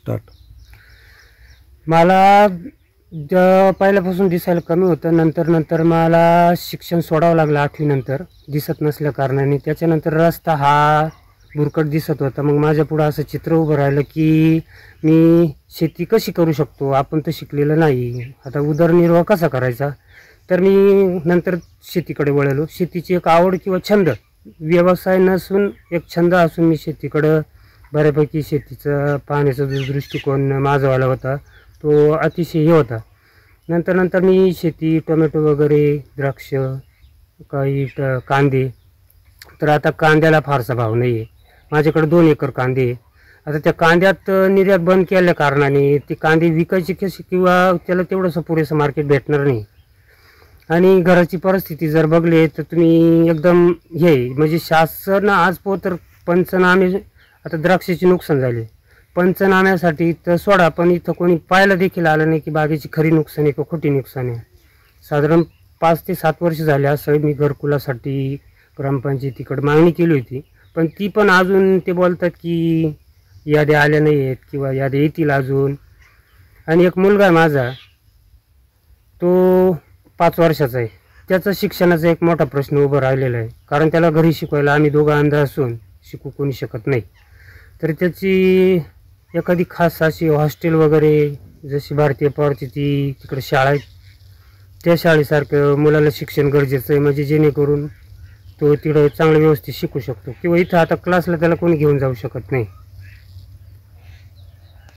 Start मला ज- पहिल्यापासून दिसायला कमी होतं नंतर नंतर मला शिक्षण सोडावं लागलं आठवीनंतर. दिसत नसल्या कारणाने. त्याच्यानंतर रस्ता हा बुरकट दिसत होता. मग माझ्या पुढं असं चित्र उभं राहिलं की मी शेती कशी करू शकतो? आपण तर शिकलेलं नाही. आता उदरनिर्वाह कसा करायचा? तर मी नंतर शेतीकडे वळलो. शेतीची एक आवड किंवा छंद. व्यवसाय नसून एक छंद असून मी शेतीकडं बऱ्यापैकी शेतीचा पाहण्याचा जो दृष्टिकोन माझावाला होता तो अतिशय हे होता. नंतर नंतर मी शेती टोमॅटो वगैरे द्राक्ष काही ट- कांदे. तर आता कांद्याला फारसा भाव नाही आहे माझ्याकडे दोन एकर कांदे आहे. आता त्या कांद्यात निर्यात बंद केल्या कारणाने ते कांदे विकायचे कसे किंवा त्याला तेवढंसं पुरेसं मार्केट भेटणार नाही. आणि घराची परिस्थिती जर बघली तर तुम्ही एकदम हे म्हणजे शासन आज पो तर पंचनामे आता द्राक्षाचे नुकसान झाले. पंचनाम्यासाठी तर सोडा पण इथं कोणी पाहायला देखील आलं नाही की बागेची खरी नुकसान आहे का खोटी नुकसान आहे. साधारण पाच ते सात वर्ष झाले असं मी घरकुलासाठी ग्रामपंचायतीकडे मागणी केली होती. पण ती पण अजून ते बोलतात की याद्या आल्या नाही आहेत किंवा याद्या येतील अजून. आणि एक मुलगा आहे माझा तो पाच वर्षाचा आहे. त्याचा शिक्षणाचा एक मोठा प्रश्न उभा राहिलेला आहे. कारण त्याला घरी शिकवायला आम्ही दोघं अंध असून शिकू कोणी शकत नाही. तर त्याची एखादी खास अशी हॉस्टेल वगैरे जशी भारतीय पवारची ती तिकडे शाळा आहे त्या शाळेसारखं मुलाला शिक्षण गरजेचं आहे. म्हणजे जेणेकरून तो तिकडं चांगलं व्यवस्थित शिकू शकतो. किंवा इथं आता क्लासला त्याला कोणी घेऊन जाऊ शकत नाही.